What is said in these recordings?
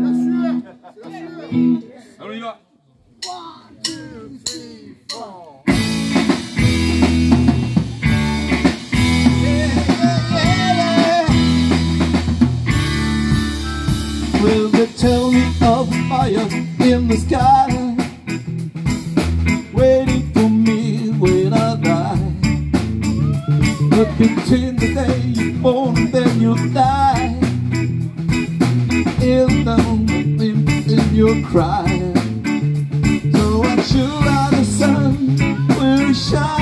Will they tell me of fire in the sky? Waiting for me when I die. But between the day cry. So I'm sure the sun will shine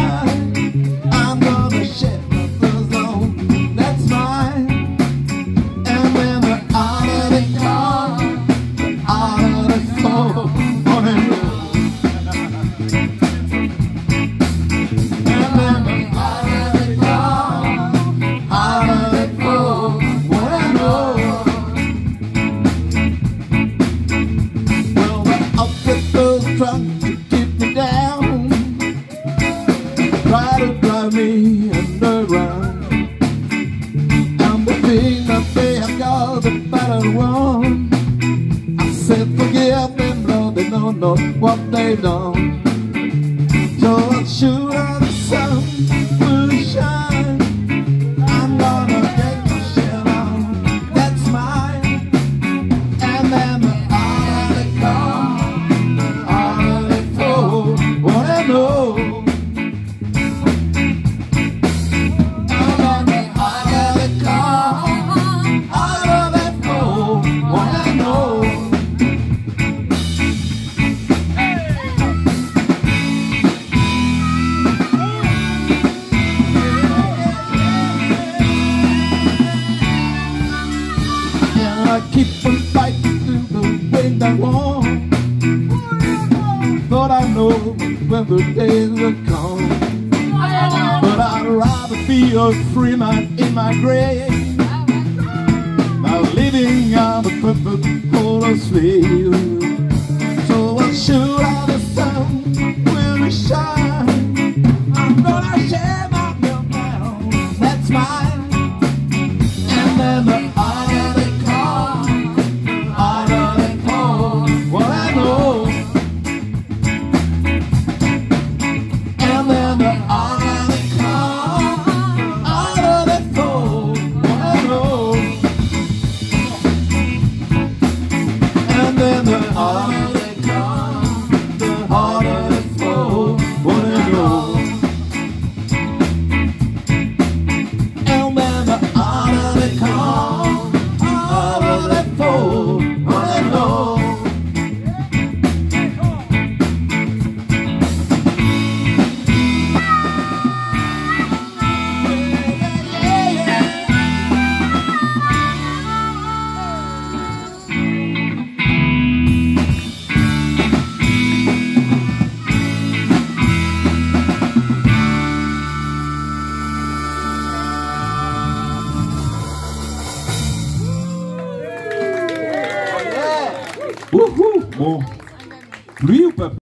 trying to keep me down, try to drive me underground. I'm the thing that they have got the better one. I said forgive them, Lord, they don't know what they've done. So sure the Keep on fighting through the wind and warm. But I know when the days will come. But I'd rather be a free man in my grave Than living on a purple of slave So I'm sure the sun will shine Uhul! Bom. Viu, papai?